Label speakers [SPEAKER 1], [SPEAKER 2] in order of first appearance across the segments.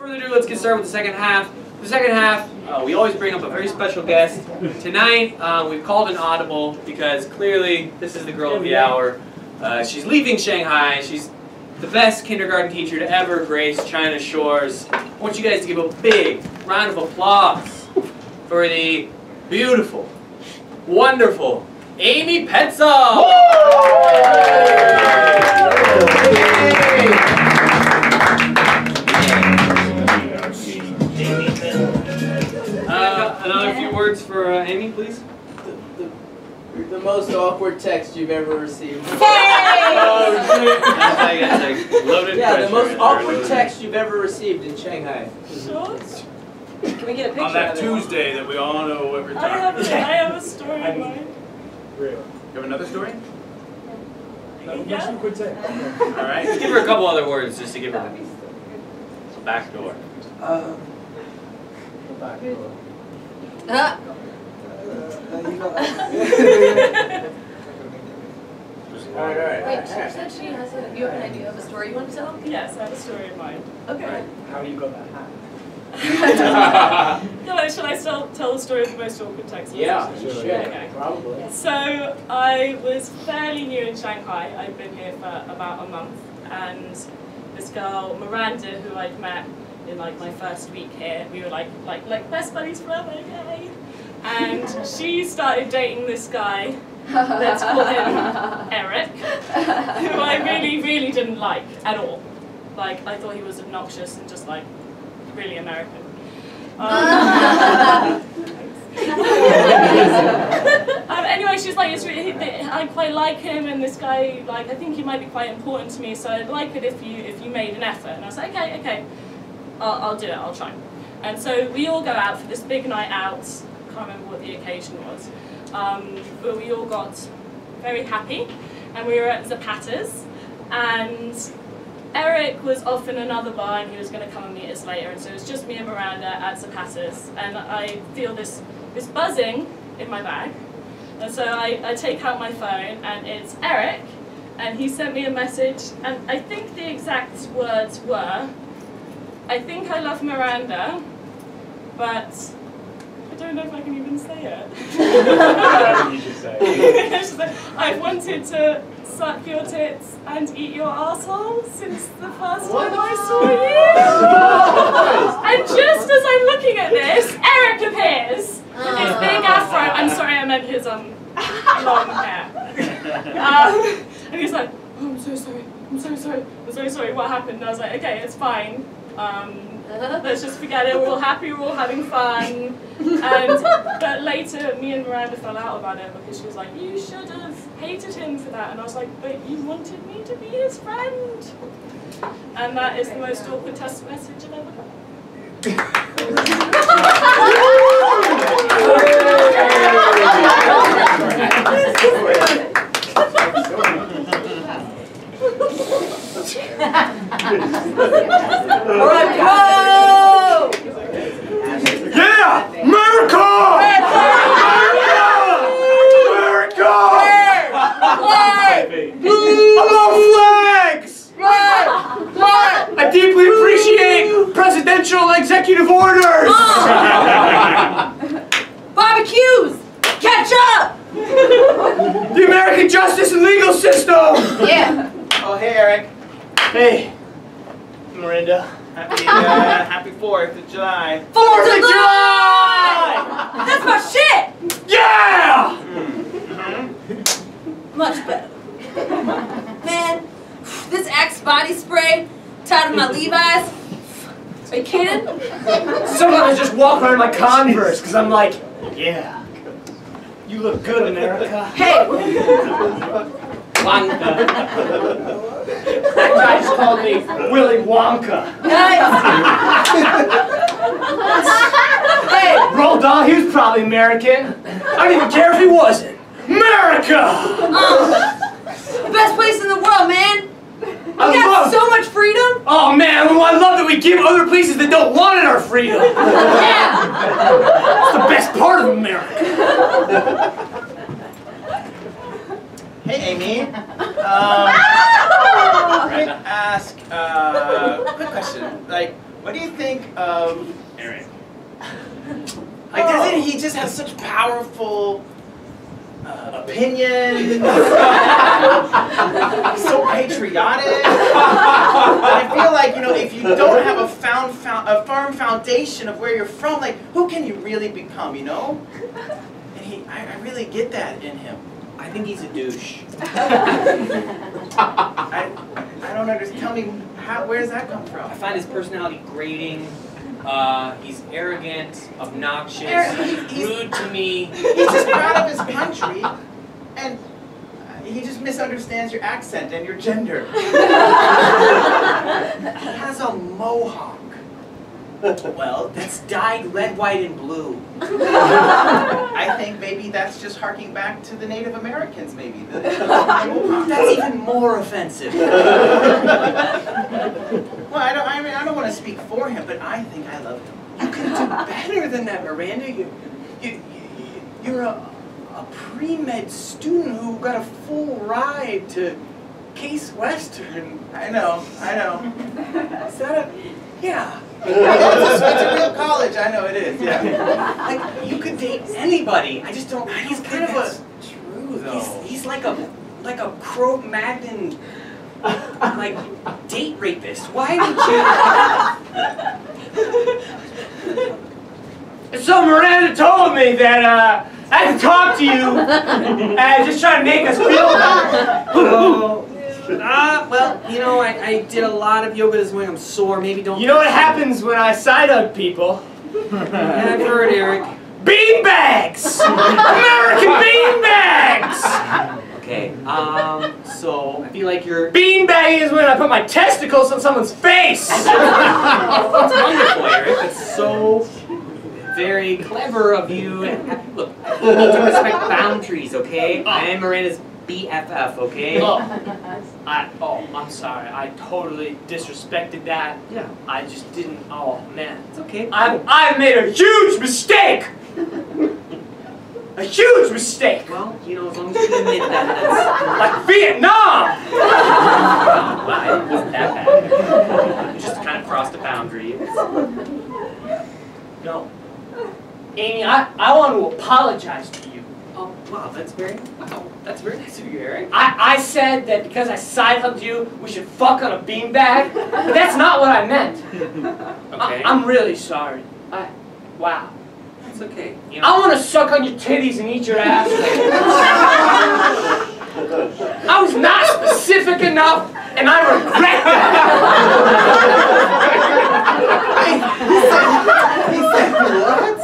[SPEAKER 1] further ado, let's get started with the second half. The second half, uh, we always bring up a very special guest. Tonight, uh, we've called an audible because clearly this is the girl of the hour. Uh, she's leaving Shanghai. She's the best kindergarten teacher to ever grace China's shores. I want you guys to give a big round of applause for the beautiful, wonderful Amy Petzold! Words for uh, Amy, please.
[SPEAKER 2] The, the most awkward text you've ever received.
[SPEAKER 1] Oh, shit. Like, that's like loaded
[SPEAKER 2] Yeah, the most awkward text you've ever received in Shanghai.
[SPEAKER 3] Can we get a picture
[SPEAKER 4] On that
[SPEAKER 3] of?
[SPEAKER 4] Tuesday that we all know every
[SPEAKER 5] I have
[SPEAKER 4] time.
[SPEAKER 5] a, I have a story in mind.
[SPEAKER 4] You have another story?
[SPEAKER 5] Yeah.
[SPEAKER 4] All right.
[SPEAKER 1] Just give her a couple other words just to give her a back door.
[SPEAKER 2] Uh,
[SPEAKER 3] Wait, she said she has a, you have an idea of a story you want to tell?
[SPEAKER 5] Yes, I have a story in mind.
[SPEAKER 3] Okay.
[SPEAKER 2] How do you go about that?
[SPEAKER 5] No, wait, shall I still tell the story of the most awkward text?
[SPEAKER 2] Yeah,
[SPEAKER 5] message?
[SPEAKER 2] you should.
[SPEAKER 5] Okay.
[SPEAKER 2] Probably.
[SPEAKER 5] So I was fairly new in Shanghai. I'd been here for about a month, and this girl Miranda, who I'd met in like my first week here, we were like like like best buddies forever, yay! And she started dating this guy. Let's call him Eric, who I really really didn't like at all. Like I thought he was obnoxious and just like really American. Um, um, anyway, she's like, it's really, I quite like him, and this guy, like, I think he might be quite important to me, so I'd like it if you if you made an effort. And I was like, okay, okay, I'll, I'll do it, I'll try. And so we all go out for this big night out. Can't remember what the occasion was, um, but we all got very happy, and we were at Zapata's, and Eric was off in another bar and he was going to come and meet us later, and so it was just me and Miranda at Zapata's, and I feel this this buzzing in my bag, and so I, I take out my phone and it's Eric, and he sent me a message, and I think the exact words were, I think I love Miranda, but I don't know if I can even say it.
[SPEAKER 4] you should say.
[SPEAKER 5] She's like, I've wanted to suck your tits and eat your asshole since the first time I saw you. and just as I'm looking at this, Eric appears with his big afro. I'm sorry, I meant his um long hair. Um, and he's like, oh, I'm so sorry. I'm so sorry. I'm so sorry. What happened? And I was like, okay, it's fine. Um, let's just forget it. We're all happy. We're all having fun. And but later, me and Miranda fell out about it because she was like, "You should have hated him for that," and I was like, "But you wanted me to be his friend." And that is the most awkward text message I've ever got.
[SPEAKER 3] Alright, go!
[SPEAKER 4] Yeah! America! America! I love flags! I deeply appreciate presidential executive orders!
[SPEAKER 3] Barbecues! Catch up!
[SPEAKER 4] The American justice and legal system!
[SPEAKER 3] Yeah.
[SPEAKER 2] Oh, hey, Eric.
[SPEAKER 4] Hey, Miranda. Happy, uh, happy 4th of July.
[SPEAKER 3] Fourth of July! That's my shit!
[SPEAKER 4] Yeah! Mm-hmm.
[SPEAKER 3] Much better. Man, this Axe body spray tied to my Levi's. Are you kidding?
[SPEAKER 6] Sometimes I just walk around in my Converse because I'm like, yeah, you look good, America.
[SPEAKER 3] Hey,
[SPEAKER 1] Wonka.
[SPEAKER 6] That guy just called me Willy Wonka.
[SPEAKER 3] nice. hey,
[SPEAKER 6] Roald Dahl, he was probably American. I don't even care if he wasn't. America!
[SPEAKER 3] Oh, the best place in the world, man.
[SPEAKER 6] I
[SPEAKER 3] We got
[SPEAKER 6] love
[SPEAKER 3] so much freedom.
[SPEAKER 6] Oh man, well, I love that we give other places that don't want it our freedom.
[SPEAKER 3] Yeah.
[SPEAKER 6] That's the best part of America.
[SPEAKER 4] Hey, Amy. Um, I'm gonna ask uh, quick question. Like, what do you think of Eric? Like,
[SPEAKER 2] Oh.
[SPEAKER 4] doesn't he just have such powerful uh, opinions? He's so patriotic. I feel like you know, if you don't have a found, found a firm foundation of where you're from, like, who can you really become? You know? And he, I, I really get that in him.
[SPEAKER 1] I think he's a douche.
[SPEAKER 4] I, I don't understand. Tell me, how, where does that come from?
[SPEAKER 1] I find his personality grating. Uh, he's arrogant, obnoxious,
[SPEAKER 4] Eric, he's-
[SPEAKER 1] rude to me.
[SPEAKER 4] He's just proud of his country, and uh, he just misunderstands your accent and your gender. he has a mohawk.
[SPEAKER 1] Well, that's dyed red, white, and blue.
[SPEAKER 4] I think maybe that's just harking back to the Native Americans, maybe. The, the.
[SPEAKER 1] That's even more offensive.
[SPEAKER 4] Well, I don't. I mean, I don't want to speak for him, but I think I love him.
[SPEAKER 6] You can do better than that, Miranda. You, you, you you're a, a pre-med student who got a full ride to Case Western.
[SPEAKER 4] I know. I know.
[SPEAKER 6] Is that a, yeah.
[SPEAKER 4] It's, a, it's a real college. I know it is. Yeah.
[SPEAKER 1] Like, you could date anybody. I just don't.
[SPEAKER 6] He's
[SPEAKER 1] He's
[SPEAKER 6] kind of
[SPEAKER 1] that's
[SPEAKER 6] a,
[SPEAKER 1] true
[SPEAKER 6] though.
[SPEAKER 1] He's, he's like a like a Cro-Magnon like date rapist. Why would you?
[SPEAKER 6] So Miranda told me that uh, I had to talk to you and just try to make us feel better.
[SPEAKER 1] Oh, uh, well, you know, I, I did a lot of yoga this morning. I'm sore. Maybe don't.
[SPEAKER 6] You know what happens when I side hug people?
[SPEAKER 1] Yeah, I've heard, Eric.
[SPEAKER 6] Bean bags! American bean bags!
[SPEAKER 1] Okay. Um. So I feel like you're.
[SPEAKER 6] Bean bag is when I put my testicles on someone's face!
[SPEAKER 1] That's wonderful, Eric. That's so very clever of you. Look, you need to respect boundaries, okay? I am Miranda's BFF, okay?
[SPEAKER 6] Oh, I, oh, I'm sorry. I totally disrespected that.
[SPEAKER 1] Yeah.
[SPEAKER 6] I just didn't. Oh man,
[SPEAKER 1] It's okay.
[SPEAKER 6] I've I've made a huge mistake. A huge mistake.
[SPEAKER 1] Well, you know, as long as you admit that, that's.
[SPEAKER 6] Like Vietnam.
[SPEAKER 1] Wow, it wasn't that bad. You just kind of crossed a boundary.
[SPEAKER 6] No. Amy, I, I want to apologize to you.
[SPEAKER 1] Wow, that's very, wow, that's very nice of you, Eric.
[SPEAKER 6] I, I said that because I side hugged you, we should fuck on a beanbag, but that's not what I meant.
[SPEAKER 1] Okay.
[SPEAKER 6] I, am really sorry. I, wow.
[SPEAKER 1] It's okay. You know,
[SPEAKER 6] I want to suck on your titties and eat your ass. I was not specific enough, and I regret that.
[SPEAKER 4] He said what?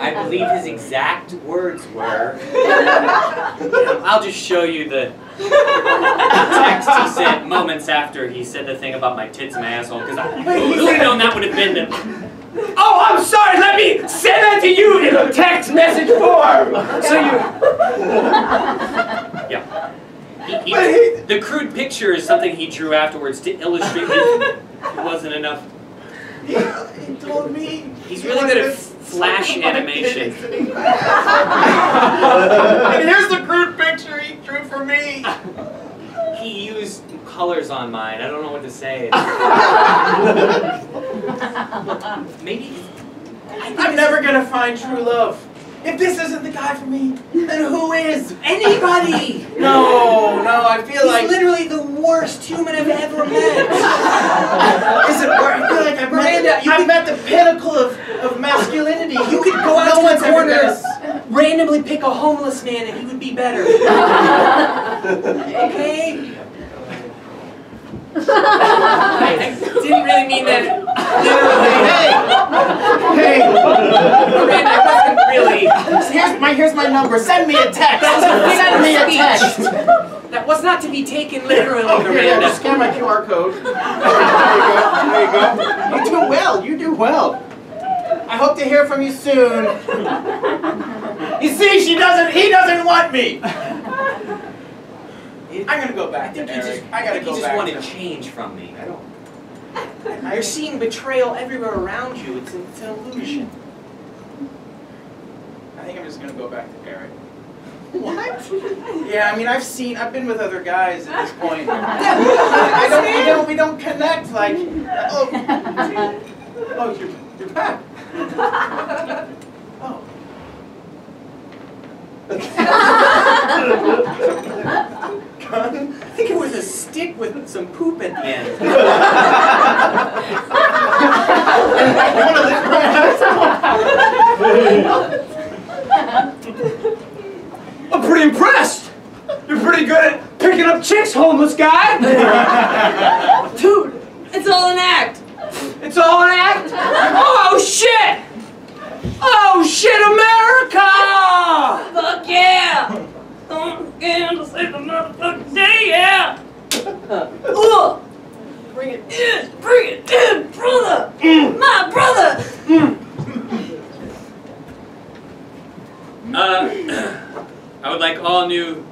[SPEAKER 1] I believe his exact words were. I'll just show you the text he sent moments after he said the thing about my tits and my asshole, because I would have known that would have been the.
[SPEAKER 6] Oh, I'm sorry. Let me send that to you in a text message form, so you.
[SPEAKER 1] Yeah. He, he, the crude picture is something he drew afterwards to illustrate it wasn't enough.
[SPEAKER 4] He, he told me.
[SPEAKER 1] He's really good at flash animation.
[SPEAKER 4] and here's the crude picture he drew for me.
[SPEAKER 1] He used colors on mine. I don't know what to say. Maybe. I think
[SPEAKER 4] I'm
[SPEAKER 1] this-
[SPEAKER 4] never gonna find true love. If this isn't the guy for me, then who is?
[SPEAKER 1] Anybody!
[SPEAKER 4] No, no, I feel
[SPEAKER 1] He's
[SPEAKER 4] like.
[SPEAKER 1] literally the worst human I've ever met.
[SPEAKER 4] Is it where I feel like I've
[SPEAKER 1] Miranda,
[SPEAKER 4] met,
[SPEAKER 1] you
[SPEAKER 4] I've met the pinnacle of, of masculinity.
[SPEAKER 1] You could go out
[SPEAKER 4] no
[SPEAKER 1] to the corner, randomly pick a homeless man, and he would be better. okay? I, I didn't really mean that.
[SPEAKER 4] Hey, hey,
[SPEAKER 1] Miranda, I wasn't really.
[SPEAKER 4] here's my here's my number. Send me a text. Send me a text.
[SPEAKER 1] That was not to be taken literally,
[SPEAKER 4] Oh, here, here,
[SPEAKER 1] Miranda.
[SPEAKER 4] just scan my QR code. There you go. There you go. You do well. You do well. I hope to hear from you soon. You see, she doesn't. He doesn't want me. I'm gonna go
[SPEAKER 1] I
[SPEAKER 4] back
[SPEAKER 1] think
[SPEAKER 4] to
[SPEAKER 1] you
[SPEAKER 4] Eric.
[SPEAKER 1] just,
[SPEAKER 4] I gotta
[SPEAKER 1] think
[SPEAKER 4] go
[SPEAKER 1] you just
[SPEAKER 4] back
[SPEAKER 1] wanted
[SPEAKER 4] to.
[SPEAKER 1] change from me. I don't.
[SPEAKER 4] I-
[SPEAKER 1] You're seeing betrayal everywhere around you. It's, it's an illusion.
[SPEAKER 4] I think I'm just gonna go back to Eric. What? Yeah, I mean, I've seen, I've been with other guys at this point. I don't, we don't, we don't connect like. Oh,
[SPEAKER 6] Oh, you're, you're back. Oh. Gun? I think it was a stick with some poop at the end. you want to live I'm pretty impressed. You're pretty good at picking up chicks, homeless guy.
[SPEAKER 3] Dude, it's all an act.
[SPEAKER 6] It's all an act. Oh shit! Oh shit, America!
[SPEAKER 5] Fuck yeah! I'm again to save the motherfucking day, yeah!
[SPEAKER 3] Ugh. Bring it in, bring it in, brother. My brother.
[SPEAKER 1] Uh, I would like all new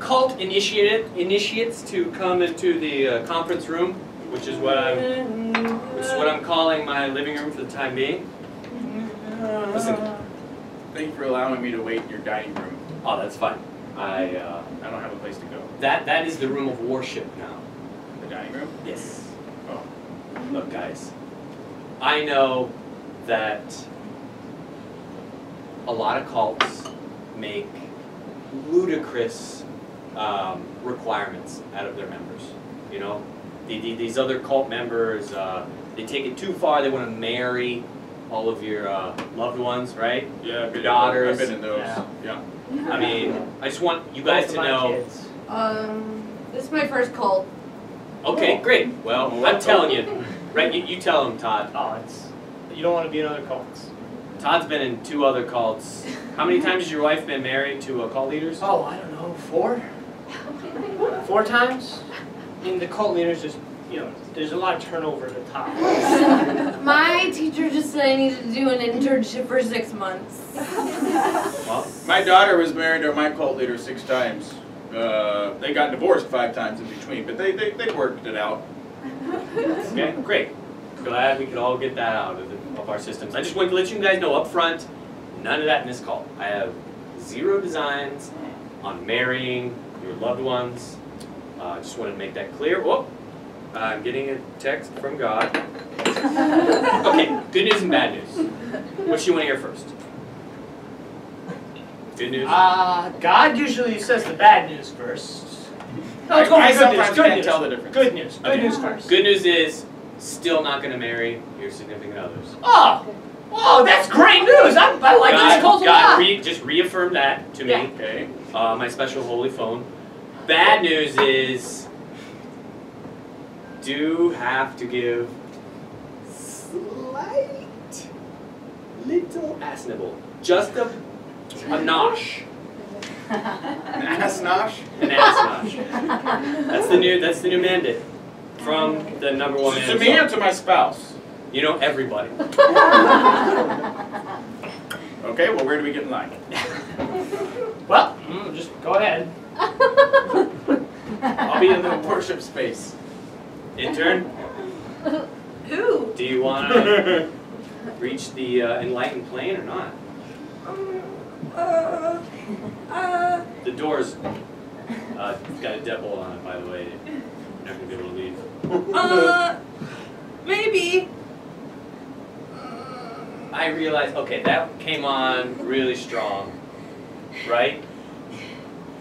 [SPEAKER 1] cult initiate, initiates to come into the uh, conference room, which is what I'm, which is what I'm calling my living room for the time being.
[SPEAKER 4] Listen, thank you for allowing me to wait in your dining room.
[SPEAKER 1] Oh, that's fine. I uh,
[SPEAKER 4] I don't have a place to go.
[SPEAKER 1] that that is the room of worship now.
[SPEAKER 4] The dining room?
[SPEAKER 1] Yes.
[SPEAKER 4] Oh.
[SPEAKER 1] Look, guys, I know that a lot of cults make ludicrous um, requirements out of their members. You know, the, the, these other cult members, uh, they take it too far. They want to marry all of your uh, loved ones, right?
[SPEAKER 4] Yeah, I've been
[SPEAKER 1] Daughters.
[SPEAKER 4] In, I've been in those.
[SPEAKER 6] Yeah.
[SPEAKER 4] Yeah.
[SPEAKER 1] I mean, I just want you guys
[SPEAKER 6] Both
[SPEAKER 1] to know.
[SPEAKER 6] kids.
[SPEAKER 3] Um, this is my first cult.
[SPEAKER 1] Okay, great. Well, I'm
[SPEAKER 4] Welcome.
[SPEAKER 1] telling you, right? You, you tell them, Todd.
[SPEAKER 7] Oh, it's you don't want to be in other cults.
[SPEAKER 1] Todd's been in two other cults. How many times has your wife been married to uh, cult leaders?
[SPEAKER 7] Oh, I don't know, four, four times. I mean, the cult leaders just you know, there's a lot of turnover at the top.
[SPEAKER 3] My teacher just said I needed to do an internship for six months.
[SPEAKER 1] Well,
[SPEAKER 4] My daughter was married to my cult leader six times. Uh, they got divorced five times in between, but they, they, they worked it out.
[SPEAKER 1] okay, great. Glad we could all get that out of, the, of our systems. I just wanted to let you guys know up front, none of that in this cult. I have zero designs on marrying your loved ones. I uh, just wanted to make that clear. Whoop. I'm getting a text from God. Okay, good news and bad news. What do you want to hear first? Good news?
[SPEAKER 7] Uh, God usually says the bad news first. No, let's go
[SPEAKER 4] I- I
[SPEAKER 7] good news. Good news.
[SPEAKER 4] tell the difference.
[SPEAKER 7] Good news. Good
[SPEAKER 1] Okay.
[SPEAKER 7] news first.
[SPEAKER 1] Good news is, still not going to marry your significant others.
[SPEAKER 7] Oh, oh, that's great news. I, I like
[SPEAKER 1] God,
[SPEAKER 7] this cult a
[SPEAKER 1] God
[SPEAKER 7] lot.
[SPEAKER 1] re- just reaffirm that to
[SPEAKER 7] Yeah.
[SPEAKER 1] me.
[SPEAKER 4] Okay.
[SPEAKER 1] Uh, my special holy phone. Bad news is, do have to give slight little ass nibble, just a a nosh,
[SPEAKER 4] An ass nosh?
[SPEAKER 1] an ass nosh. That's the new that's the new mandate from the number one man.
[SPEAKER 4] To me or
[SPEAKER 1] song.
[SPEAKER 4] to my spouse?
[SPEAKER 1] You know everybody.
[SPEAKER 4] Okay, well, where do we get in line?
[SPEAKER 7] Well, mm, just go ahead.
[SPEAKER 4] I'll be in the worship space.
[SPEAKER 1] Intern,
[SPEAKER 3] Who?
[SPEAKER 1] do you want to reach the uh, enlightened plane or not?
[SPEAKER 3] Um, uh, uh,
[SPEAKER 1] The door's uh, got a deadbolt on it, by the way. You're not gonna be able to leave.
[SPEAKER 3] uh, maybe.
[SPEAKER 1] I realized, okay, that came on really strong, right?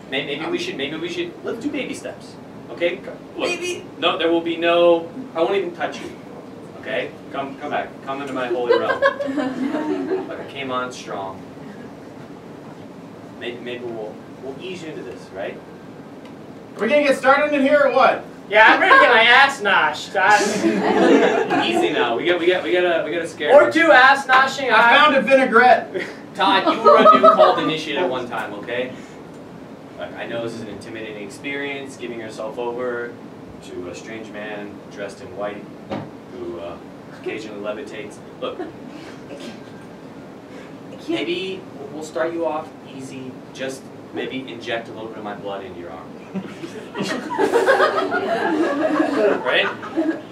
[SPEAKER 1] Maybe we should, maybe we should, let's do baby steps, okay? Look,
[SPEAKER 3] Maybe.
[SPEAKER 1] no, there will be no, I won't even touch you, okay? Come, come back, come into my holy realm. Look, I came on strong. Maybe, maybe we'll, we'll ease you into this, right?
[SPEAKER 4] Are we gonna get started in here or what?
[SPEAKER 7] Yeah, I'm ready to get my ass noshed. I-
[SPEAKER 1] Easy now, we got, we got, we gotta, we gotta scare
[SPEAKER 7] or
[SPEAKER 1] you.
[SPEAKER 7] two ass noshing.
[SPEAKER 4] I found a vinaigrette.
[SPEAKER 1] Todd, you were a new cult initiate at one time, okay? Look, I know this is an intimidating experience, giving yourself over to a strange man dressed in white who uh, occasionally levitates. Look, maybe we'll start you off easy, just maybe inject a little bit of my blood into your arm. right?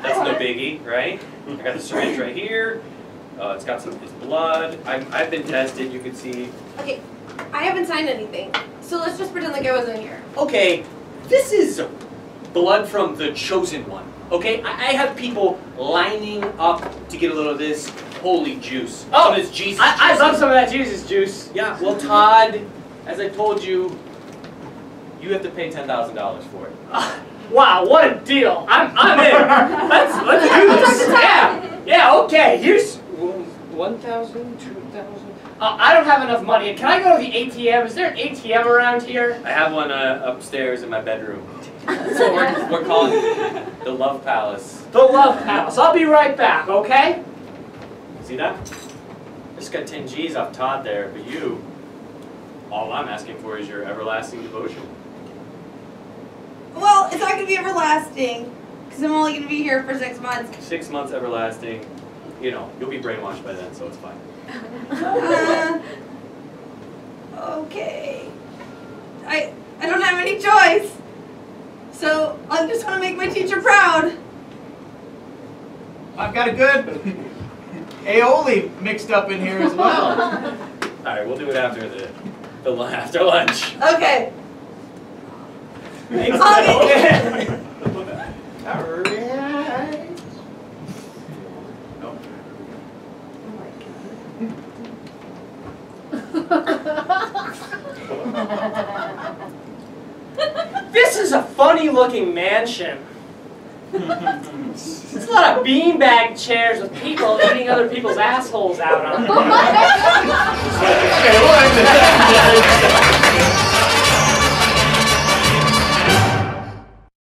[SPEAKER 1] That's no biggie, right? I got the syringe right here. Uh, it's got some it's blood. I'm, I've been tested. You can see.
[SPEAKER 3] Okay, I haven't signed anything, so let's just pretend like I wasn't here.
[SPEAKER 1] Okay, this is blood from the chosen one. Okay, I, I have people lining up to get a little of this holy juice.
[SPEAKER 6] Oh,
[SPEAKER 1] some of this Jesus.
[SPEAKER 6] I, I love some of that Jesus juice.
[SPEAKER 1] Yeah, well, Todd, as I told you, you have to pay ten thousand dollars for it.
[SPEAKER 6] Ah, wow, what a deal! I'm I'm in. let's let's do this. Yeah, yeah. Okay. Here's one thousand, two thousand. Uh, I don't have enough money. Can I go to the ATM? Is there an ATM around here?
[SPEAKER 1] I have one uh, upstairs in my bedroom. So we're, we're calling it the Love Palace.
[SPEAKER 6] The Love Palace. I'll be right back. Okay.
[SPEAKER 1] See that? Just got 10 G's off Todd there, but you, all I'm asking for is your everlasting devotion.
[SPEAKER 3] Well, it's not gonna be everlasting, because I'm only gonna be here for six months.
[SPEAKER 1] Six months everlasting. You know, you'll be brainwashed by then, so it's fine.
[SPEAKER 3] Uh, okay. I I don't have any choice. So I'm just gonna make my teacher proud.
[SPEAKER 4] I've got a good aioli mixed up in here as well.
[SPEAKER 1] All right, we'll do it after the, the after lunch.
[SPEAKER 3] Okay.
[SPEAKER 1] Thanks,
[SPEAKER 3] Okay.
[SPEAKER 1] Bill.
[SPEAKER 4] Alright. Nope.
[SPEAKER 6] This is a funny looking mansion. It's a lot of beanbag chairs with people eating other people's assholes out on them.
[SPEAKER 4] Okay, we'll end it.